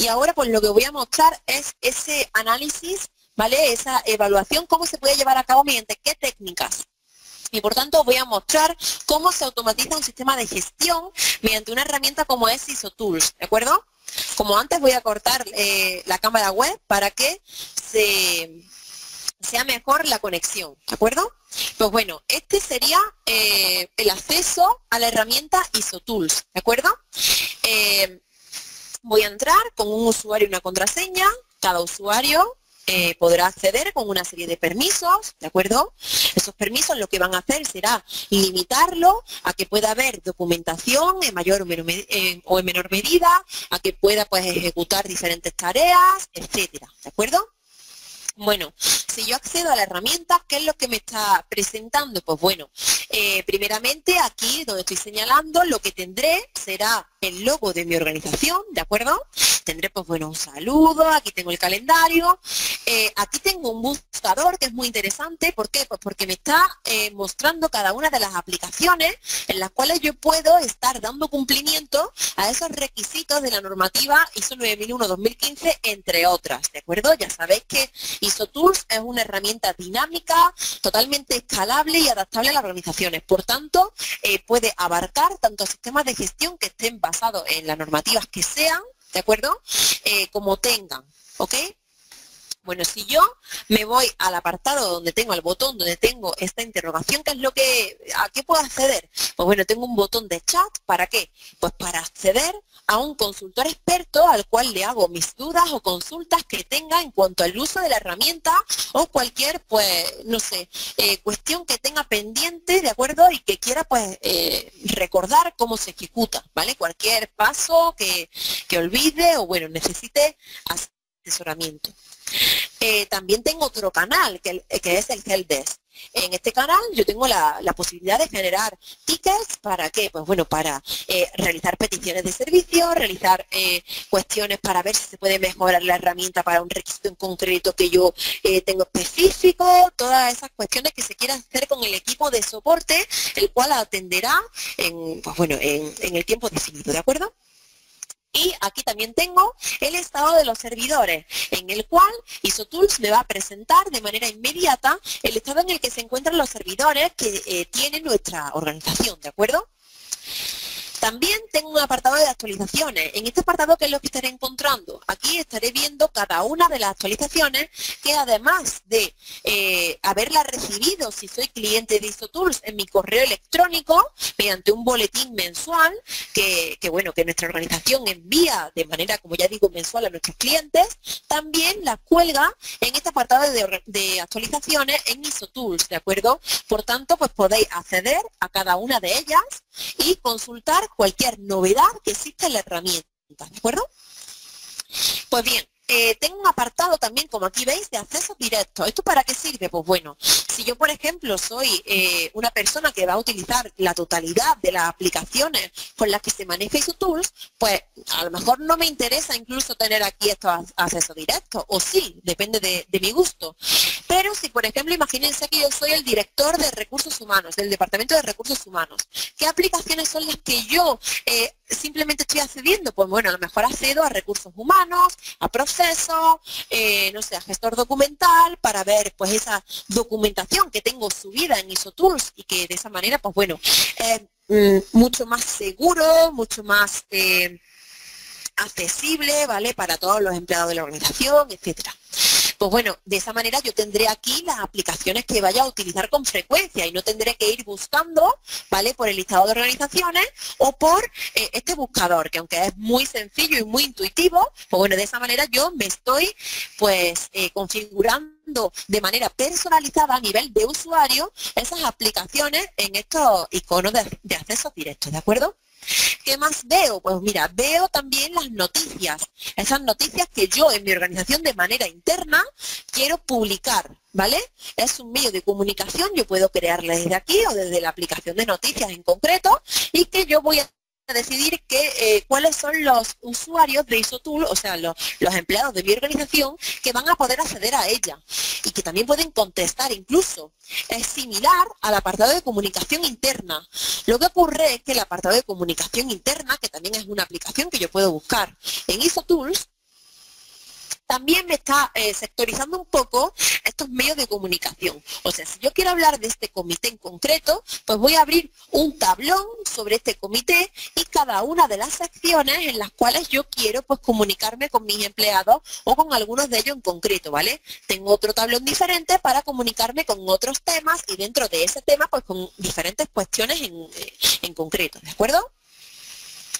Y ahora pues lo que voy a mostrar es ese análisis, ¿vale? Esa evaluación, cómo se puede llevar a cabo mediante qué técnicas. Y por tanto voy a mostrar cómo se automatiza un sistema de gestión mediante una herramienta como es ISOTools, ¿de acuerdo? Como antes voy a cortar eh, la cámara web para que se, sea mejor la conexión, ¿de acuerdo? Pues bueno, este sería eh, el acceso a la herramienta ISOTools, ¿de acuerdo? Eh, voy a entrar con un usuario y una contraseña, cada usuario eh, podrá acceder con una serie de permisos, ¿de acuerdo? Esos permisos lo que van a hacer será limitarlo a que pueda haber documentación en mayor o, menor, o en menor medida, a que pueda pues ejecutar diferentes tareas, etcétera, ¿de acuerdo? Bueno, si yo accedo a la herramienta, ¿qué es lo que me está presentando? Pues bueno, eh, primeramente aquí donde estoy señalando, lo que tendré será el logo de mi organización, ¿de acuerdo? Tendré, pues bueno, un saludo, aquí tengo el calendario, eh, aquí tengo un buscador que es muy interesante, ¿por qué? Pues porque me está eh, mostrando cada una de las aplicaciones en las cuales yo puedo estar dando cumplimiento a esos requisitos de la normativa ISO 9001-2015, entre otras, ¿de acuerdo? Ya sabéis que ISOTools es una herramienta dinámica, totalmente escalable y adaptable a las organizaciones, por tanto, eh, puede abarcar tanto sistemas de gestión que estén basado en las normativas que sean, ¿de acuerdo? Eh, como tengan, ¿ok? Bueno, si yo me voy al apartado donde tengo el botón, donde tengo esta interrogación, ¿qué es lo que, a qué puedo acceder? Pues bueno, tengo un botón de chat, ¿para qué? Pues para acceder a un consultor experto al cual le hago mis dudas o consultas que tenga en cuanto al uso de la herramienta o cualquier, pues, no sé, eh, cuestión que tenga pendiente, ¿de acuerdo? Y que quiera, pues, eh, recordar cómo se ejecuta, ¿vale? Cualquier paso que, que olvide o, bueno, necesite asesoramiento. Eh, también tengo otro canal, que, es el Helpdesk. En este canal yo tengo la, posibilidad de generar tickets, ¿para qué? Pues bueno, para eh, realizar peticiones de servicio, realizar eh, cuestiones para ver si se puede mejorar la herramienta para un requisito en concreto que yo tengo específico, todas esas cuestiones que se quieran hacer con el equipo de soporte, el cual atenderá en, pues bueno, en el tiempo definido, ¿de acuerdo? Y aquí también tengo el estado de los servidores, en el cual ISOTools me va a presentar de manera inmediata el estado en el que se encuentran los servidores que eh, tiene nuestra organización, ¿de acuerdo? También tengo un apartado de actualizaciones. En este apartado, ¿qué es lo que estaré encontrando? Aquí estaré viendo cada una de las actualizaciones que además de eh, haberla recibido si soy cliente de ISOTools en mi correo electrónico mediante un boletín mensual que, bueno, que nuestra organización envía de manera, como ya digo, mensual a nuestros clientes, también la cuelga en este apartado de, de actualizaciones en ISOTools, ¿de acuerdo? Por tanto, pues podéis acceder a cada una de ellas y consultar cualquier novedad que exista en la herramienta, ¿de acuerdo? Pues bien, eh, tengo un apartado también, como aquí veis, de acceso directo. ¿Esto para qué sirve? Pues bueno, si yo, por ejemplo, soy eh, una persona que va a utilizar la totalidad de las aplicaciones con las que se maneja ISOTools, pues a lo mejor no me interesa incluso tener aquí estos accesos directos, o sí, depende de, mi gusto. Pero si, por ejemplo, imagínense que yo soy el director de recursos humanos, del Departamento de Recursos Humanos, ¿qué aplicaciones son las que yo eh, simplemente estoy accediendo? Pues bueno, a lo mejor accedo a recursos humanos, a procesos, eh, no sé, a gestor documental, para ver pues esa documentación que tengo subida en ISOTools y que de esa manera, pues bueno, es mm, mucho más seguro, mucho más eh, accesible, ¿vale? Para todos los empleados de la organización, etcétera. Pues bueno, de esa manera yo tendré aquí las aplicaciones que vaya a utilizar con frecuencia y no tendré que ir buscando, ¿vale? Por el listado de organizaciones o por eh, este buscador, que aunque es muy sencillo y muy intuitivo, pues bueno, de esa manera yo me estoy pues eh, configurando de manera personalizada a nivel de usuario esas aplicaciones en estos iconos de, de acceso directo, ¿de acuerdo? ¿Qué más veo? Pues mira, veo también las noticias, esas noticias que yo en mi organización de manera interna quiero publicar, ¿vale? Es un medio de comunicación, yo puedo crearla desde aquí o desde la aplicación de noticias en concreto y que yo voy a decidir que, cuáles son los usuarios de ISOTOOL, o sea, los, los empleados de mi organización que van a poder acceder a ella y que también pueden contestar incluso. Es similar al apartado de comunicación interna. Lo que ocurre es que el apartado de comunicación interna, que también es una aplicación que yo puedo buscar en ISOTools, también me está eh, sectorizando un poco estos medios de comunicación. O sea, si yo quiero hablar de este comité en concreto, pues voy a abrir un tablón sobre este comité y cada una de las secciones en las cuales yo quiero pues comunicarme con mis empleados o con algunos de ellos en concreto, ¿vale? Tengo otro tablón diferente para comunicarme con otros temas y dentro de ese tema pues con diferentes cuestiones en, eh, en concreto, ¿de acuerdo?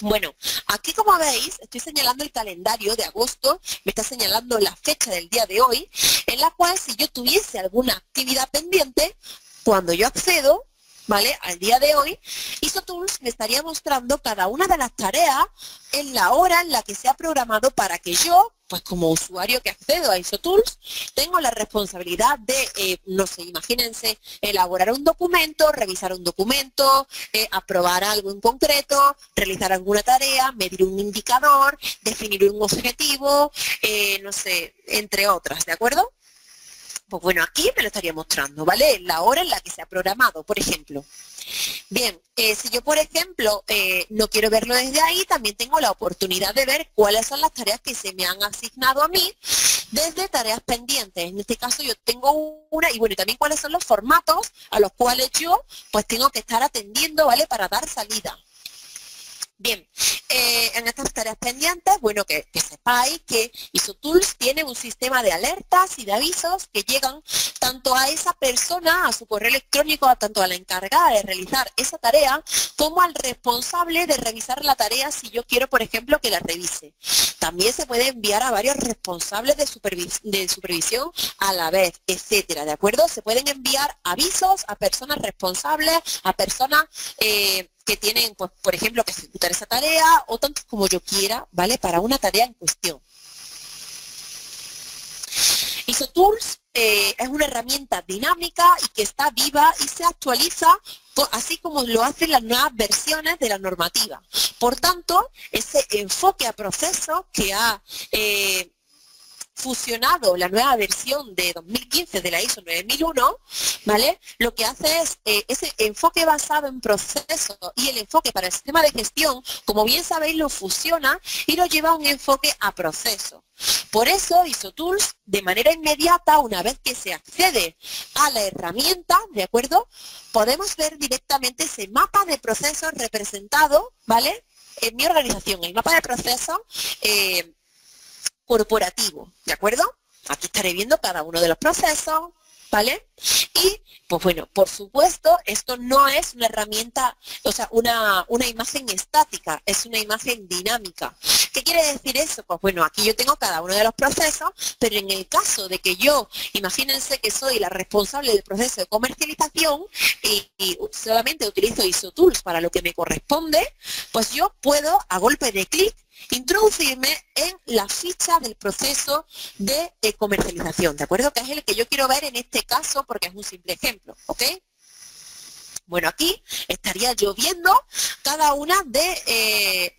Bueno, aquí como veis, estoy señalando el calendario de agosto, me está señalando la fecha del día de hoy, en la cual si yo tuviese alguna actividad pendiente, cuando yo accedo, ¿vale? Al día de hoy, IsoTools me estaría mostrando cada una de las tareas en la hora en la que se ha programado para que yo pues como usuario que accedo a ISOTools, tengo la responsabilidad de, eh, no sé, imagínense, elaborar un documento, revisar un documento, eh, aprobar algo en concreto, realizar alguna tarea, medir un indicador, definir un objetivo, eh, no sé, entre otras, ¿de acuerdo? Pues bueno, aquí me lo estaría mostrando, ¿vale? La hora en la que se ha programado, por ejemplo. Bien, eh, si yo, por ejemplo, eh, no quiero verlo desde ahí, también tengo la oportunidad de ver cuáles son las tareas que se me han asignado a mí desde tareas pendientes. En este caso yo tengo una, y bueno, también cuáles son los formatos a los cuales yo pues tengo que estar atendiendo, ¿vale? Para dar salida. Bien, eh, en estas tareas pendientes, bueno, que, sepáis que ISOTools tiene un sistema de alertas y de avisos que llegan tanto a esa persona, a su correo electrónico, tanto a la encargada de realizar esa tarea, como al responsable de revisar la tarea si yo quiero, por ejemplo, que la revise. También se puede enviar a varios responsables de, de supervisión a la vez, etcétera, ¿de acuerdo? Se pueden enviar avisos a personas responsables, a personas... Eh, que tienen, pues, por ejemplo, que ejecutar esa tarea o tanto como yo quiera, ¿vale? Para una tarea en cuestión. ISOTools eh, es una herramienta dinámica y que está viva y se actualiza así como lo hacen las nuevas versiones de la normativa. Por tanto, ese enfoque a proceso que ha eh, fusionado la nueva versión de 2015 de la ISO 9001, ¿vale? Lo que hace es eh, ese enfoque basado en proceso y el enfoque para el sistema de gestión, como bien sabéis, lo fusiona y lo lleva a un enfoque a proceso. Por eso ISOTools, de manera inmediata, una vez que se accede a la herramienta, ¿de acuerdo? Podemos ver directamente ese mapa de procesos representado, ¿vale? En mi organización, el mapa de procesos eh, corporativo, ¿de acuerdo? Aquí estaré viendo cada uno de los procesos, ¿vale? Y, pues bueno, por supuesto, esto no es una herramienta, o sea, una, una imagen estática, es una imagen dinámica. ¿Qué quiere decir eso? Pues bueno, aquí yo tengo cada uno de los procesos, pero en el caso de que yo, imagínense que soy la responsable del proceso de comercialización y, solamente utilizo ISOTools para lo que me corresponde, pues yo puedo, a golpe de clic, introducirme en la ficha del proceso de eh, comercialización, ¿de acuerdo? Que es el que yo quiero ver en este caso porque es un simple ejemplo, ¿ok? Bueno, aquí estaría yo viendo cada una de eh,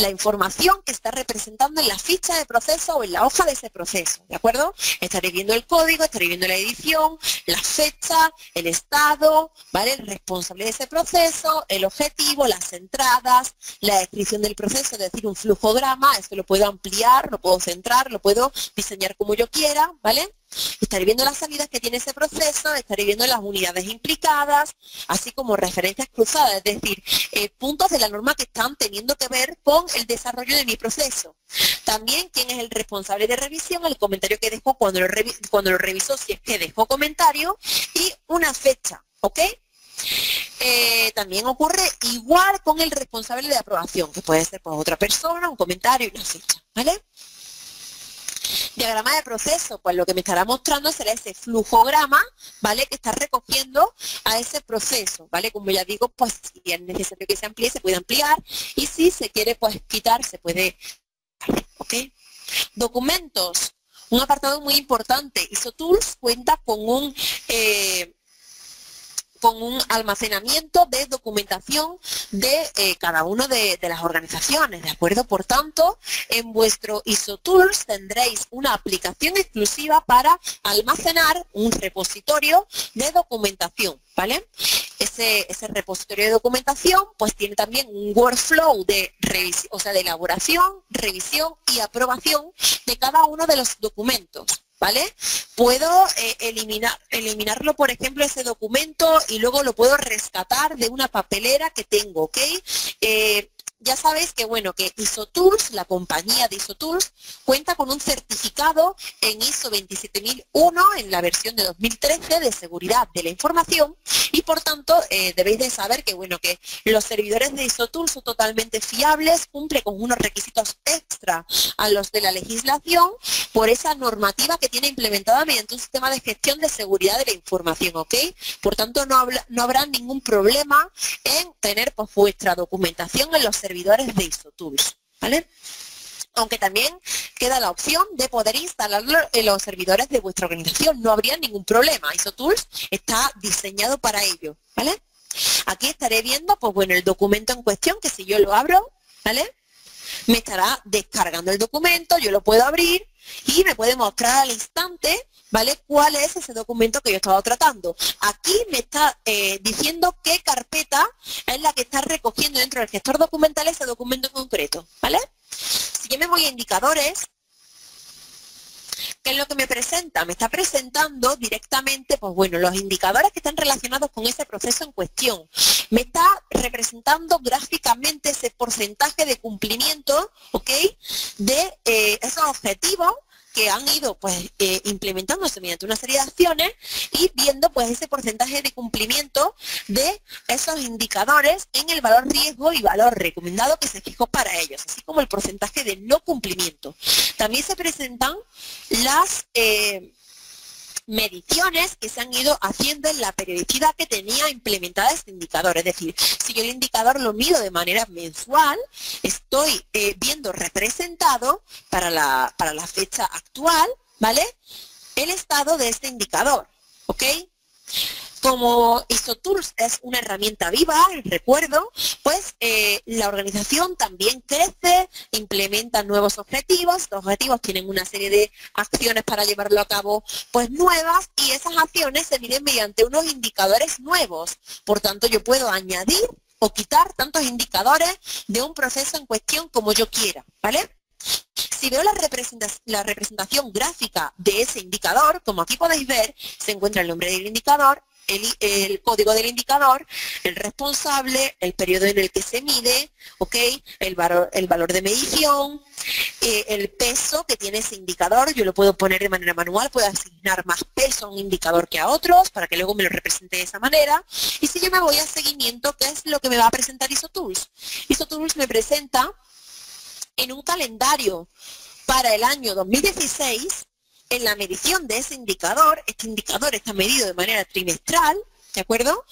la, información que está representando en la ficha de proceso o en la hoja de ese proceso, ¿de acuerdo? Estaré viendo el código, estaré viendo la edición, la fecha, el estado, ¿vale? El responsable de ese proceso, el objetivo, las entradas, la descripción del proceso, es decir, un flujograma, esto lo puedo ampliar, lo puedo centrar, lo puedo diseñar como yo quiera, ¿vale? Estaré viendo las salidas que tiene ese proceso, estaré viendo las unidades implicadas, así como referencias cruzadas, es decir, eh, puntos de la norma que están teniendo que ver con el desarrollo de mi proceso. También quién es el responsable de revisión, el comentario que dejó cuando lo, cuando lo revisó, si es que dejó comentario, y una fecha, ¿ok? Eh, también ocurre igual con el responsable de aprobación, que puede ser por otra persona, un comentario y una fecha, ¿vale? Diagrama de proceso, pues lo que me estará mostrando será ese flujograma, ¿vale? Que está recogiendo a ese proceso, ¿vale? Como ya digo, pues si es necesario que se amplíe, se puede ampliar y si se quiere pues quitar, se puede, ¿ok? Documentos, un apartado muy importante. ISOTools cuenta con un... Eh, con un almacenamiento de documentación de eh, cada una de, las organizaciones, ¿de acuerdo? Por tanto, en vuestro ISO Tools tendréis una aplicación exclusiva para almacenar un repositorio de documentación, ¿vale? Ese, ese repositorio de documentación pues tiene también un workflow de, o sea, de elaboración, revisión y aprobación de cada uno de los documentos. ¿Vale? Puedo eh, eliminar, eliminarlo, por ejemplo, ese documento y luego lo puedo rescatar de una papelera que tengo, ¿ok? Eh, ya sabéis que bueno, que ISOTools, la compañía de ISOTools, cuenta con un certificado en ISO 27001 en la versión de 2013 de seguridad de la información y por tanto eh, debéis de saber que bueno, que los servidores de ISOTools son totalmente fiables, cumple con unos requisitos extra a los de la legislación por esa normativa que tiene implementada mediante un sistema de gestión de seguridad de la información, ¿ok? Por tanto no, habrá ningún problema en tener pues, vuestra documentación en los servidores de ISOTools, ¿vale? Aunque también queda la opción de poder instalarlo en los servidores de vuestra organización. No habría ningún problema. ISOTools está diseñado para ello, ¿vale? Aquí estaré viendo, pues bueno, el documento en cuestión, que si yo lo abro, ¿vale? Me estará descargando el documento, yo lo puedo abrir y me puede mostrar al instante ¿vale? ¿Cuál es ese documento que yo he estado tratando? Aquí me está eh, diciendo qué carpeta es la que está recogiendo dentro del gestor documental ese documento en concreto, ¿vale? Si yo me voy a indicadores, ¿qué es lo que me presenta? Me está presentando directamente, pues bueno, los indicadores que están relacionados con ese proceso en cuestión. Me está representando gráficamente ese porcentaje de cumplimiento, ¿ok? De eh, esos objetivos que han ido pues eh, implementándose mediante una serie de acciones y viendo pues ese porcentaje de cumplimiento de esos indicadores en el valor riesgo y valor recomendado que se fijó para ellos, así como el porcentaje de no cumplimiento. También se presentan las eh, mediciones que se han ido haciendo en la periodicidad que tenía implementada este indicador. Es decir, si yo el indicador lo mido de manera mensual, estoy eh, viendo representado para la, para la fecha actual, ¿vale? El estado de este indicador, ¿ok? Como ISOTools es una herramienta viva, recuerdo, pues eh, la organización también crece, implementa nuevos objetivos, los objetivos tienen una serie de acciones para llevarlo a cabo pues nuevas y esas acciones se miden mediante unos indicadores nuevos. Por tanto, yo puedo añadir o quitar tantos indicadores de un proceso en cuestión como yo quiera, ¿vale? Si veo la representación, la representación gráfica de ese indicador, como aquí podéis ver, se encuentra el nombre del indicador, el, código del indicador, el responsable, el periodo en el que se mide, ¿ok? El valor, el valor de medición, eh, el peso que tiene ese indicador, yo lo puedo poner de manera manual, puedo asignar más peso a un indicador que a otros para que luego me lo represente de esa manera. Y si yo me voy a seguimiento, ¿qué es lo que me va a presentar ISOTools? ISOTools me presenta en un calendario para el año 2016 en la medición de ese indicador, este indicador está medido de manera trimestral, ¿de acuerdo?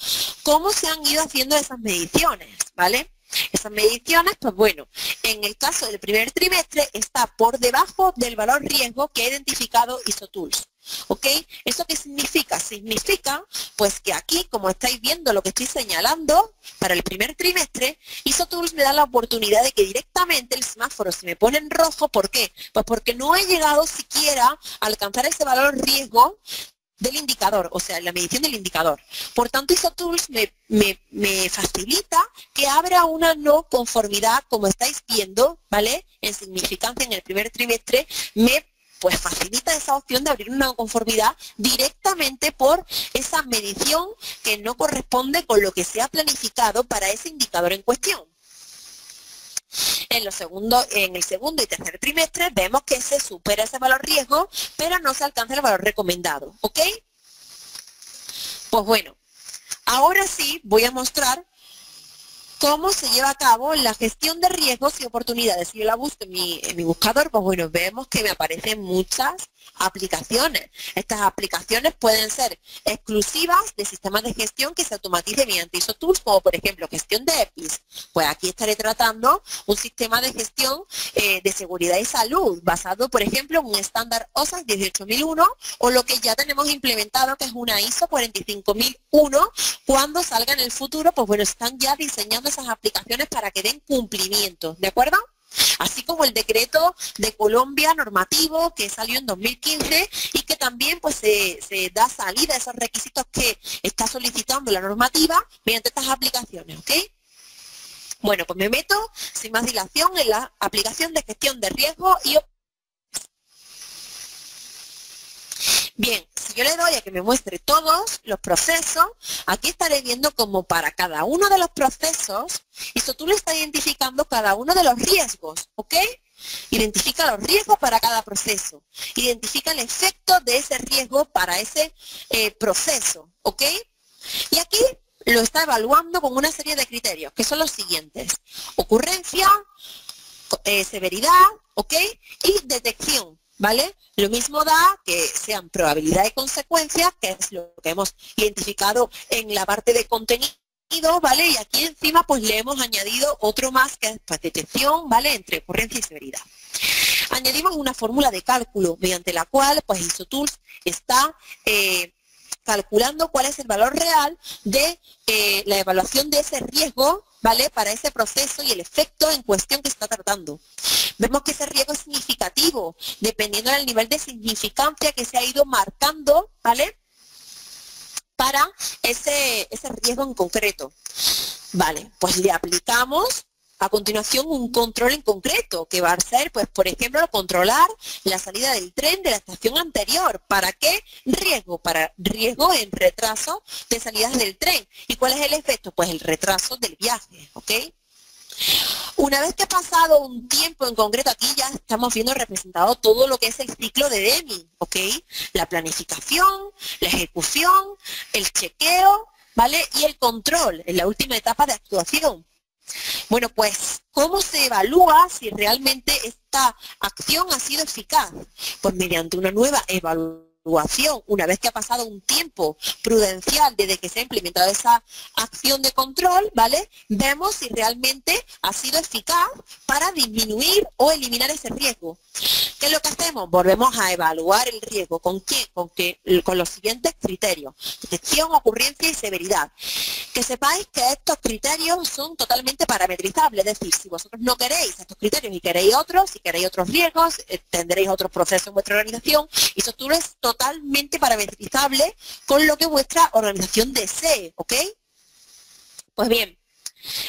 ¿Cómo se han ido haciendo esas mediciones, ¿vale? Esas mediciones, pues bueno, en el caso del primer trimestre está por debajo del valor riesgo que ha identificado ISOTools. ¿Ok? ¿Eso qué significa? Significa, pues que aquí, como estáis viendo lo que estoy señalando, para el primer trimestre, ISOTools me da la oportunidad de que directamente el semáforo se me pone en rojo. ¿Por qué? Pues porque no he llegado siquiera a alcanzar ese valor riesgo del indicador, o sea, la medición del indicador. Por tanto, ISOTools me, me, me, facilita que abra una no conformidad, como estáis viendo, ¿vale? En significancia en el primer trimestre, me pues facilita esa opción de abrir una conformidad directamente por esa medición que no corresponde con lo que se ha planificado para ese indicador en cuestión. En, los en el segundo y tercer trimestre vemos que se supera ese valor riesgo, pero no se alcanza el valor recomendado. ¿Ok? Pues bueno, ahora sí voy a mostrar cómo se lleva a cabo la gestión de riesgos y oportunidades. Si yo la busco en mi, buscador, pues bueno, vemos que me aparecen muchas aplicaciones. Estas aplicaciones pueden ser exclusivas de sistemas de gestión que se automatice mediante ISO Tools, como por ejemplo gestión de EPIs. Pues aquí estaré tratando un sistema de gestión eh, de seguridad y salud, basado por ejemplo en un estándar OSAS 18001 o lo que ya tenemos implementado, que es una ISO 45001. Cuando salga en el futuro, pues bueno, están ya diseñando esas aplicaciones para que den cumplimiento, ¿de acuerdo? Así como el decreto de Colombia normativo que salió en 2015 y que también pues se, da salida a esos requisitos que está solicitando la normativa mediante estas aplicaciones, ¿ok? Bueno, pues me meto sin más dilación en la aplicación de gestión de riesgo y Bien, si yo le doy a que me muestre todos los procesos, aquí estaré viendo como para cada uno de los procesos, esto tú le estás identificando cada uno de los riesgos, ¿ok? Identifica los riesgos para cada proceso. Identifica el efecto de ese riesgo para ese eh, proceso, ¿ok? Y aquí lo está evaluando con una serie de criterios, que son los siguientes. Ocurrencia, eh, severidad, ¿ok? Y detección. ¿Vale? Lo mismo da que sean probabilidad de consecuencia, que es lo que hemos identificado en la parte de contenido, ¿vale? Y aquí encima pues le hemos añadido otro más que es pues, detección, ¿vale? Entre ocurrencia y severidad. Añadimos una fórmula de cálculo mediante la cual pues ISOTools está eh, calculando cuál es el valor real de eh, la evaluación de ese riesgo, ¿vale? Para ese proceso y el efecto en cuestión que está tratando. Vemos que ese riesgo es significativo, dependiendo del nivel de significancia que se ha ido marcando, ¿vale? Para ese, ese riesgo en concreto. Vale, pues le aplicamos a continuación un control en concreto, que va a ser, pues, por ejemplo, controlar la salida del tren de la estación anterior. ¿Para qué? Riesgo, para riesgo en retraso de salidas del tren. ¿Y cuál es el efecto? Pues el retraso del viaje, ¿ok? Una vez que ha pasado un tiempo en concreto, aquí ya estamos viendo representado todo lo que es el ciclo de Deming, ¿ok? La planificación, la ejecución, el chequeo, ¿vale? Y el control en la última etapa de actuación. Bueno, pues, ¿cómo se evalúa si realmente esta acción ha sido eficaz? Pues mediante una nueva evaluación una vez que ha pasado un tiempo prudencial desde que se ha implementado esa acción de control, ¿vale? Vemos si realmente ha sido eficaz para disminuir o eliminar ese riesgo. ¿Qué es lo que hacemos? Volvemos a evaluar el riesgo. ¿Con qué? Con, que, con los siguientes criterios. Detección, ocurrencia y severidad. Que sepáis que estos criterios son totalmente parametrizables. Es decir, si vosotros no queréis estos criterios y queréis otros, si queréis otros riesgos, eh, tendréis otros procesos en vuestra organización y eso tú es totalmente parametrizable con lo que vuestra organización desee. ¿Ok? Pues bien,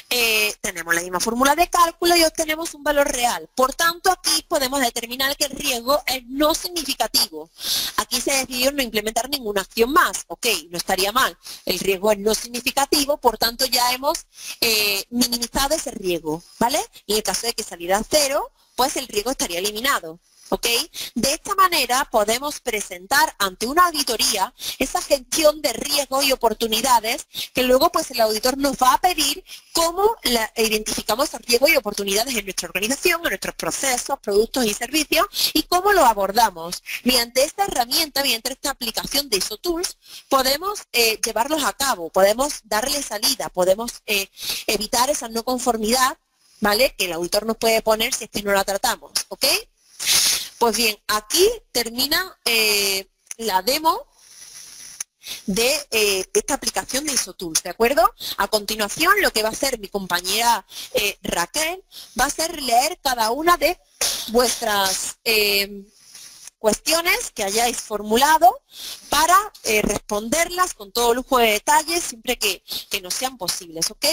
eh, tenemos la misma fórmula de cálculo y obtenemos un valor real. Por tanto, aquí podemos determinar que el riesgo es no significativo. Aquí se decidió no implementar ninguna acción más. Ok, no estaría mal. El riesgo es no significativo, por tanto ya hemos eh, minimizado ese riesgo, ¿vale? Y en el caso de que saliera cero, pues el riesgo estaría eliminado. ¿Ok? De esta manera podemos presentar ante una auditoría esa gestión de riesgos y oportunidades que luego pues el auditor nos va a pedir cómo identificamos esos riesgos y oportunidades en nuestra organización, en nuestros procesos, productos y servicios y cómo lo abordamos. Mediante esta herramienta, mediante esta aplicación de ISOTools, podemos eh, llevarlos a cabo, podemos darle salida, podemos eh, evitar esa no conformidad, ¿vale? Que el auditor nos puede poner si es que no la tratamos, ¿ok? Pues bien, aquí termina eh, la demo de eh, esta aplicación de ISOTools, ¿de acuerdo? A continuación, lo que va a hacer mi compañera eh, Raquel va a ser leer cada una de vuestras cuestiones que hayáis formulado para responderlas con todo lujo de detalles, siempre que, que nos sean posibles, ¿ok?